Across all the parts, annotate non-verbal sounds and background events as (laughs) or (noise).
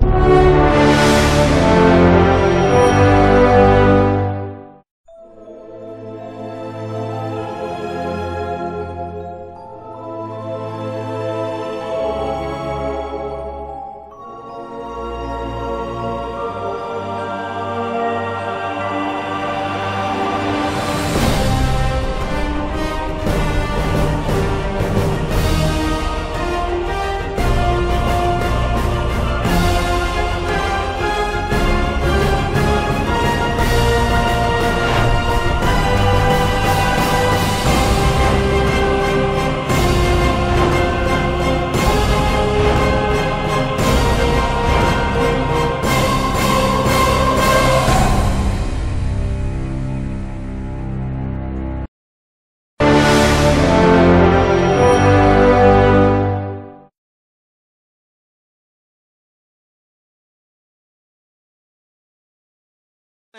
you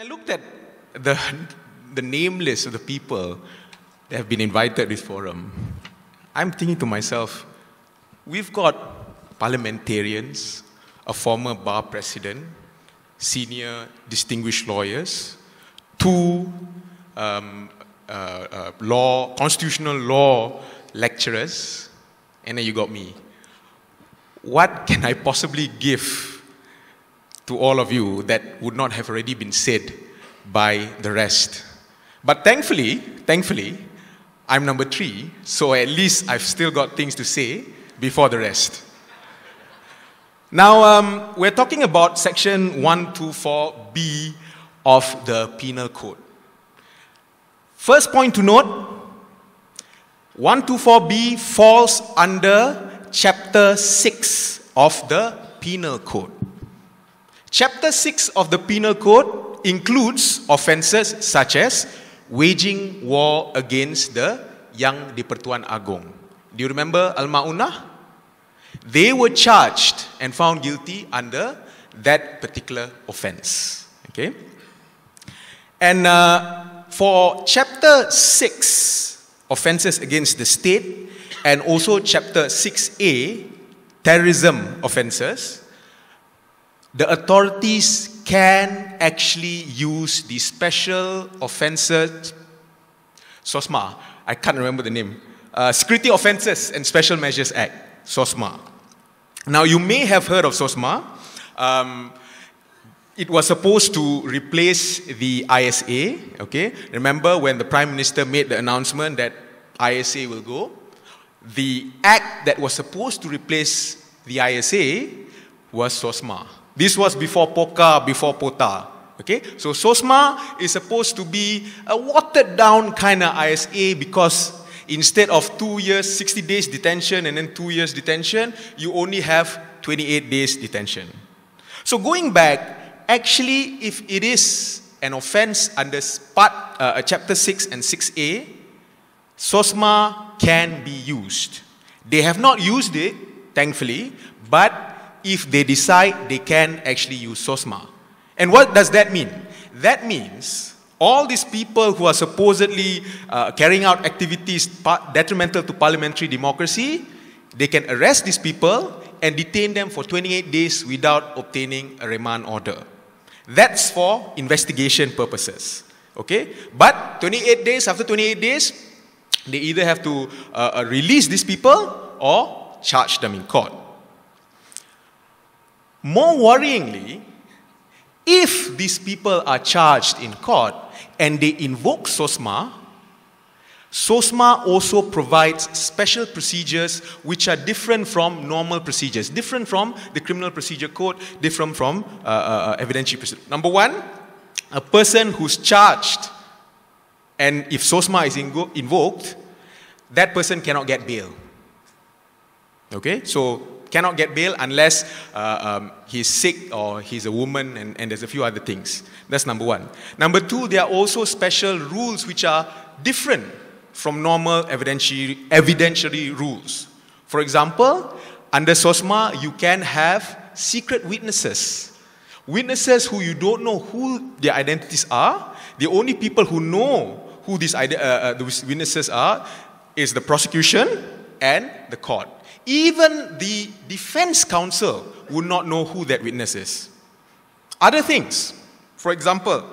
I looked at the, the name list of the people that have been invited to this forum. I'm thinking to myself, we've got parliamentarians, a former bar president, senior distinguished lawyers, two um, uh, uh, law, constitutional law lecturers, and then you got me. What can I possibly give to all of you that would not have already been said by the rest. But thankfully, thankfully, I'm number three, so at least I've still got things to say before the rest. Now, um, we're talking about section 124B of the Penal Code. First point to note 124B falls under chapter 6 of the Penal Code. Chapter 6 of the Penal Code includes offences such as waging war against the Yang di-Pertuan Agong. Do you remember Al-Ma'unah? They were charged and found guilty under that particular offence. Okay? And uh, for chapter 6, offences against the state, and also chapter 6a, terrorism offences, the authorities can actually use the special offences, SOSMA, I can't remember the name, uh, Security Offences and Special Measures Act, SOSMA. Now, you may have heard of SOSMA. Um, it was supposed to replace the ISA, okay? Remember when the Prime Minister made the announcement that ISA will go? The act that was supposed to replace the ISA was SOSMA. This was before POCA, before POTA. Okay, so SOSMA is supposed to be a watered down kind of ISA because instead of two years, 60 days detention and then two years detention, you only have 28 days detention. So going back, actually, if it is an offense under part, uh, chapter 6 and 6a, SOSMA can be used. They have not used it, thankfully, but if they decide they can actually use SOSMA. And what does that mean? That means all these people who are supposedly uh, carrying out activities detrimental to parliamentary democracy, they can arrest these people and detain them for 28 days without obtaining a remand order. That's for investigation purposes. Okay? But 28 days, after 28 days, they either have to uh, uh release these people or charge them in court. More worryingly, if these people are charged in court and they invoke SOSMA, SOSMA also provides special procedures which are different from normal procedures, different from the Criminal Procedure Code, different from uh, uh, uh evidentiary procedure. Number one, a person who's charged and if SOSMA is invoked, that person cannot get bail. Okay, so cannot get bail unless uh, um, he's sick or he's a woman, and, and there's a few other things. That's number one. Number two, there are also special rules which are different from normal evidentiary, evidentiary rules. For example, under SOSMA, you can have secret witnesses. Witnesses who you don't know who their identities are. The only people who know who these, uh, uh, these witnesses are is the prosecution and the court. Even the defense counsel would not know who that witness is. Other things, for example,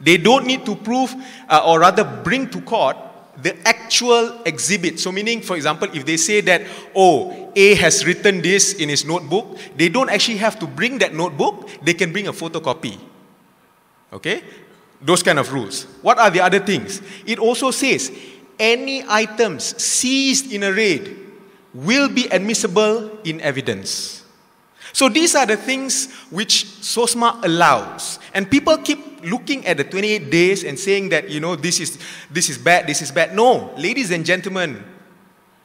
they don't need to prove uh, or rather bring to court the actual exhibit. So, meaning, for example, if they say that, oh, A has written this in his notebook, they don't actually have to bring that notebook, they can bring a photocopy. Okay? Those kind of rules. What are the other things? It also says any items seized in a raid will be admissible in evidence. So these are the things which SOSMA allows. And people keep looking at the 28 days and saying that, you know, this is, this is bad, this is bad. No, ladies and gentlemen,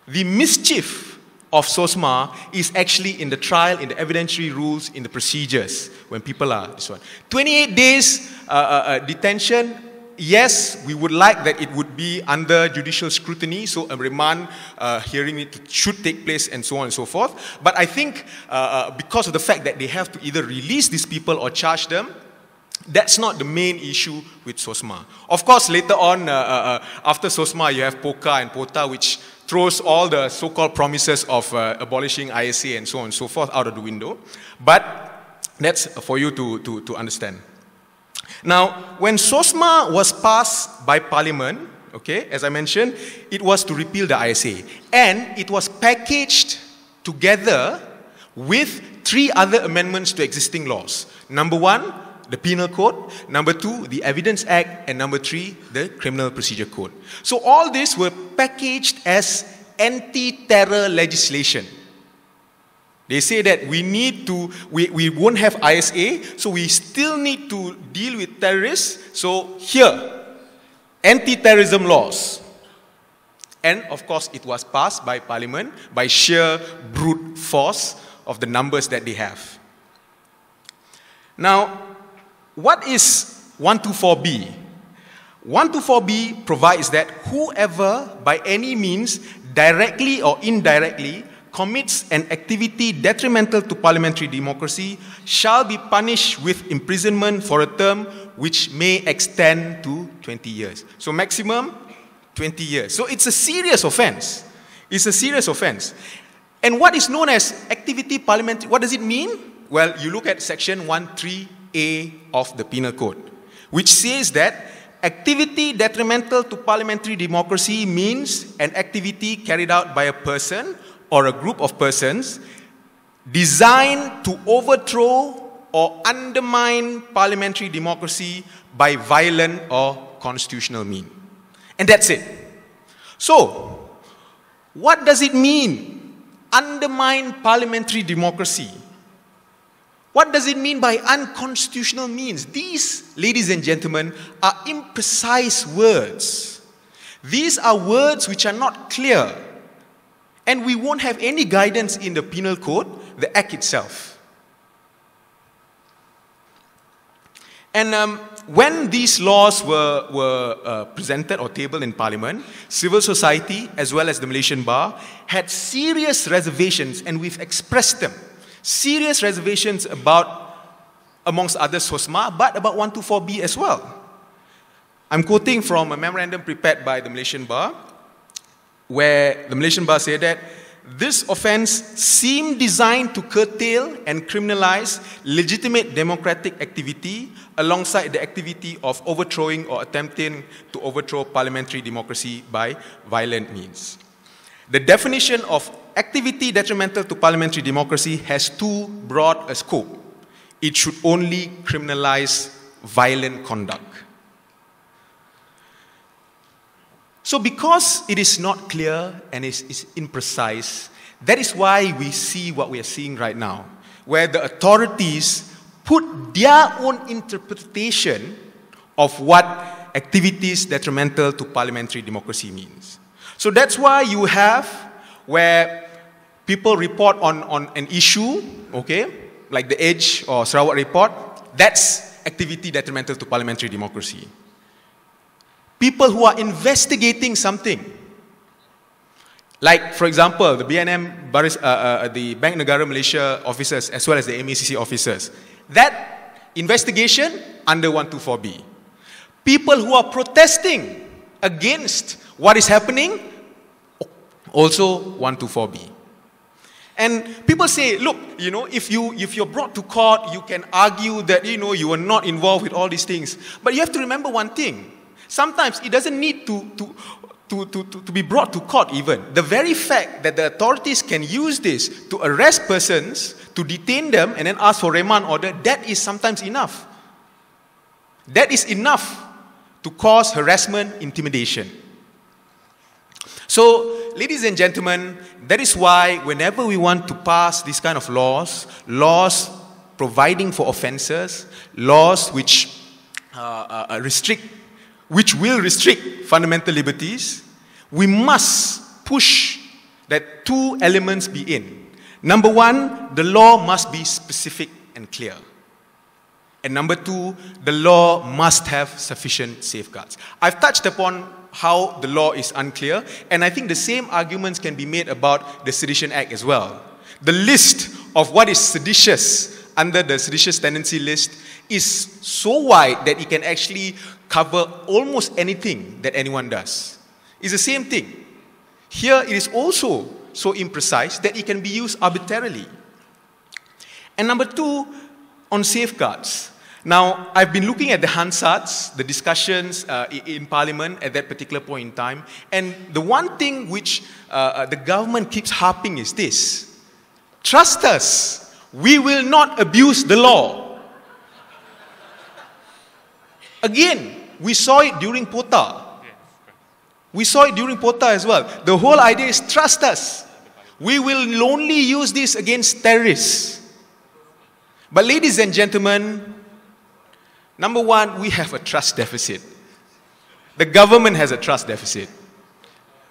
the mischief of SOSMA is actually in the trial, in the evidentiary rules, in the procedures when people are this one. 28 days uh, uh, uh, detention yes, we would like that it would be under judicial scrutiny, so a remand uh, hearing it should take place and so on and so forth. But I think uh, uh, because of the fact that they have to either release these people or charge them, that's not the main issue with SOSMA. Of course, later on, uh, uh, uh after SOSMA, you have POCA and POTA, which throws all the so-called promises of abolishing ISA and so on and so forth out of the window. But that's for you to, to, to understand. Now, when SOSMA was passed by Parliament, okay, as I mentioned, it was to repeal the ISA. And it was packaged together with three other amendments to existing laws. Number one, the Penal Code. Number two, the Evidence Act. And number three, the Criminal Procedure Code. So all these were packaged as anti-terror legislation. They say that we need to, we, we won't have ISA, so we still need to deal with terrorists. So here, anti-terrorism laws. And of course, it was passed by parliament by sheer brute force of the numbers that they have. Now, what is 124B? 124B provides that whoever, by any means, directly or indirectly, commits an activity detrimental to parliamentary democracy shall be punished with imprisonment for a term which may extend to 20 years. So maximum 20 years. So it's a serious offense. It's a serious offense. And what is known as activity parliamentary, what does it mean? Well, you look at section 13A of the Penal Code, which says that activity detrimental to parliamentary democracy means an activity carried out by a person or a group of persons designed to overthrow or undermine parliamentary democracy by violent or constitutional means. And that's it. So, what does it mean? Undermine parliamentary democracy. What does it mean by unconstitutional means? These, ladies and gentlemen, are imprecise words. These are words which are not clear. And we won't have any guidance in the penal code, the act itself. And um, when these laws were, were uh, presented or tabled in Parliament, civil society as well as the Malaysian Bar had serious reservations, and we've expressed them. Serious reservations about, amongst others, SOSMA, but about 124B as well. I'm quoting from a memorandum prepared by the Malaysian Bar where the Malaysian bar said that this offense seemed designed to curtail and criminalize legitimate democratic activity alongside the activity of overthrowing or attempting to overthrow parliamentary democracy by violent means. The definition of activity detrimental to parliamentary democracy has too broad a scope. It should only criminalize violent conduct. So, because it is not clear and is, is imprecise, that is why we see what we are seeing right now, where the authorities put their own interpretation of what activities detrimental to parliamentary democracy means. So that's why you have where people report on, on an issue, okay, like the Edge or Sarawak report, that's activity detrimental to parliamentary democracy. People who are investigating something. Like, for example, the BNM, uh, uh, the Bank Negara Malaysia officers, as well as the MACC officers. That investigation under 124B. People who are protesting against what is happening, also 124B. And people say, look, you know, if, you, if you're brought to court, you can argue that, you know, you were not involved with all these things. But you have to remember one thing. Sometimes it doesn't need to, to, to, to, to, be brought to court even. The very fact that the authorities can use this to arrest persons, to detain them, and then ask for remand order, that is sometimes enough. That is enough to cause harassment, intimidation. So, ladies and gentlemen, that is why whenever we want to pass these kind of laws, laws providing for offences, laws which uh, uh, uh, restrict, which will restrict fundamental liberties, we must push that two elements be in. Number one, the law must be specific and clear. And number two, the law must have sufficient safeguards. I've touched upon how the law is unclear, and I think the same arguments can be made about the Sedition Act as well. The list of what is seditious under the seditious tendency list is so wide that it can actually cover almost anything that anyone does. It's the same thing. Here it is also so imprecise that it can be used arbitrarily. And number two, on safeguards. Now, I've been looking at the Hansards, the discussions uh, in Parliament at that particular point in time, and the one thing which uh, uh, the government keeps harping is this trust us, we will not abuse the law. Again, we saw it during POTA. We saw it during POTA as well. The whole idea is trust us. We will only use this against terrorists. But, ladies and gentlemen, Number one, we have a trust deficit. The government has a trust deficit.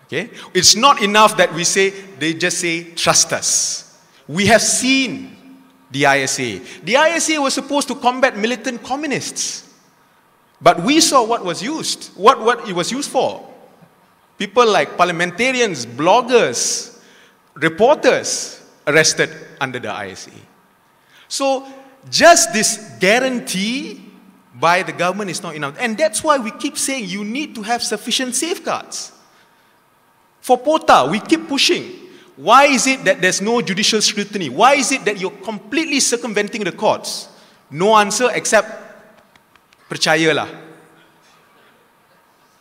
Okay? It's not enough that we say, they just say, trust us. We have seen the ISA. The ISA was supposed to combat militant communists. But we saw what was used, what, what it was used for. People like parliamentarians, bloggers, reporters arrested under the ISA. So, just this guarantee by the government is not enough. And that's why we keep saying you need to have sufficient safeguards. For POTA, we keep pushing. Why is it that there's no judicial scrutiny? Why is it that you're completely circumventing the courts? No answer except percayalah.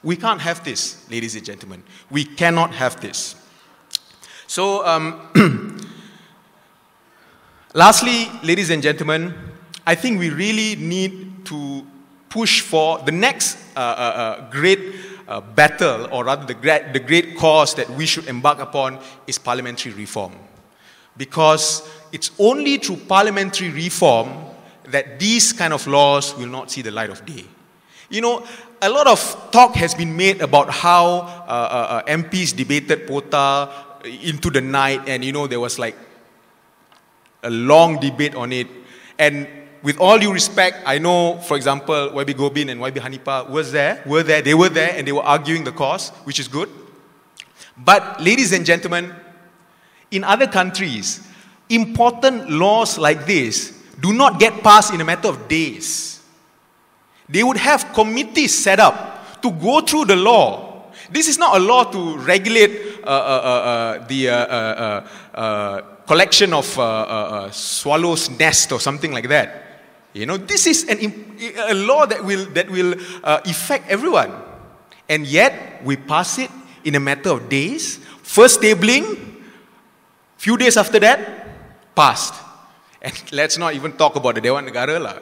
We can't have this, ladies and gentlemen. We cannot have this. So, um, (clears throat) lastly, ladies and gentlemen, I think we really need to push for the next uh, uh, uh, great uh, battle, or rather the great, the great cause that we should embark upon, is parliamentary reform. Because it's only through parliamentary reform that these kind of laws will not see the light of day. You know, a lot of talk has been made about how uh, uh, MPs debated POTA into the night, and you know, there was like a long debate on it. And with all due respect, I know, for example, YB Gobind and YB Hanipa was there, were there, they were there, and they were arguing the cause, which is good. But, ladies and gentlemen, in other countries, important laws like this do not get passed in a matter of days. They would have committees set up to go through the law. This is not a law to regulate uh, uh, uh, uh the uh, uh, collection of swallows' nest or something like that. You know, this is an, a law that will, that will affect everyone. And yet, we pass it in a matter of days. First tabling, few days after that, passed. And (laughs) let's not even talk about the Dewan Negara. La.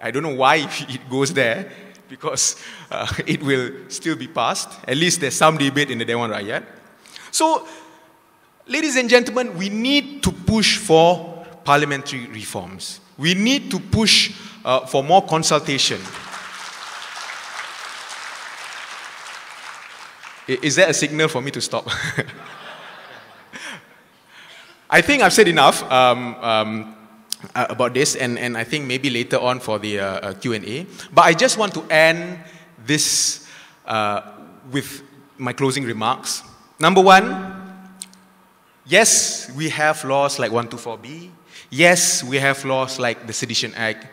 I don't know why (laughs) it goes there, because uh, it will still be passed. At least there's some debate in the Dewan Rakyat. So, ladies and gentlemen, we need to push for parliamentary reforms. We need to push uh, for more consultation. Is that a signal for me to stop? (laughs) I think I've said enough um, um, uh, about this, and, and I think maybe later on for the uh, uh Q&A. But I just want to end this uh, with my closing remarks. Number one, yes, we have laws like 124B, Yes, we have laws like the Sedition Act.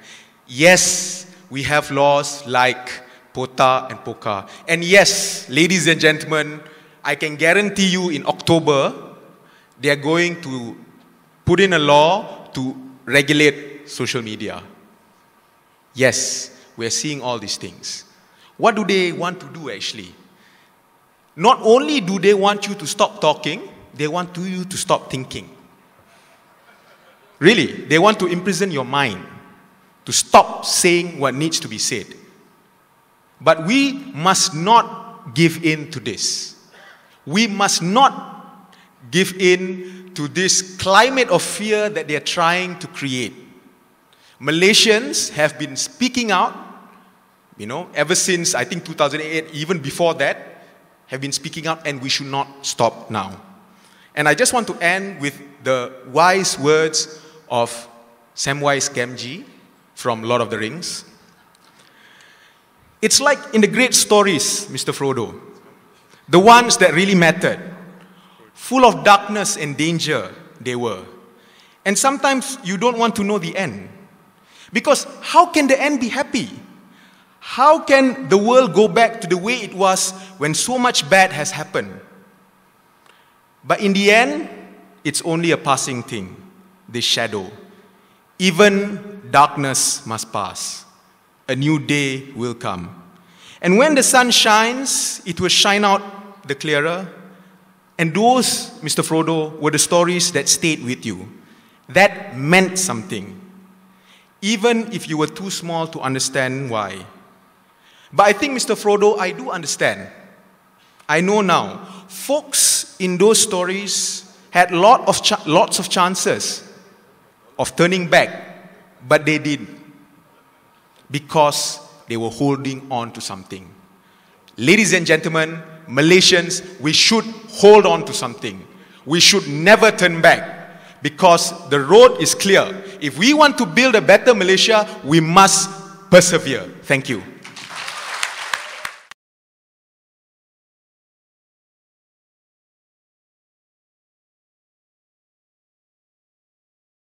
Yes, we have laws like POTA and POCA. And yes, ladies and gentlemen, I can guarantee you in October, they are going to put in a law to regulate social media. Yes, we're seeing all these things. What do they want to do actually? Not only do they want you to stop talking, they want you to stop thinking. Really, they want to imprison your mind, to stop saying what needs to be said. But we must not give in to this. We must not give in to this climate of fear that they are trying to create. Malaysians have been speaking out, you know, ever since I think 2008, even before that, have been speaking out, and we should not stop now. And I just want to end with the wise words of Samwise Gamgee from Lord of the Rings. It's like in the great stories, Mr. Frodo, the ones that really mattered, full of darkness and danger, they were. And sometimes you don't want to know the end. Because how can the end be happy? How can the world go back to the way it was when so much bad has happened? But in the end, it's only a passing thing, the shadow. Even darkness must pass. A new day will come. And when the sun shines, it will shine out the clearer. And those, Mr. Frodo, were the stories that stayed with you. That meant something even if you were too small to understand why. But I think, Mr. Frodo, I do understand. I know now. Folks in those stories had lot of ch- lots of chances of turning back, but they didn't because they were holding on to something. Ladies and gentlemen, Malaysians, we should hold on to something. We should never turn back because the road is clear. If we want to build a better Malaysia, we must persevere. Thank you.